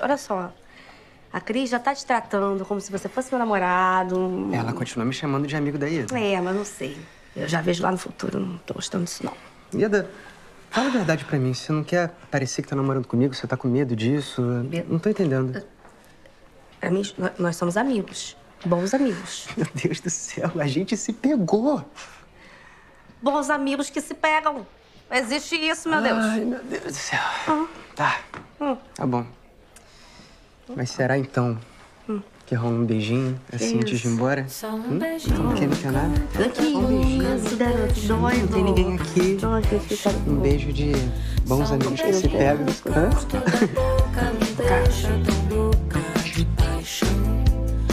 olha só. A Cris já tá te tratando como se você fosse meu namorado. Ela continua me chamando de amigo da Ida. É, mas não sei. Eu já vejo lá no futuro, não tô gostando disso, não. Ida, fala a verdade pra mim. Você não quer parecer que tá namorando comigo? Você tá com medo disso? Não tô entendendo. Pra mim, nó- nós somos amigos. Bons amigos. Meu Deus do céu, a gente se pegou. Bons amigos que se pegam. Existe isso, meu Deus. Ai, meu Deus do céu. Tá. Tá bom. Mas será então que rola um beijinho assim antes de ir embora? Hum? Quem não quer nada? Que isso, garoto. Dói, Não tem ninguém aqui. Um beijo de bons amigos que se pegam. Hã?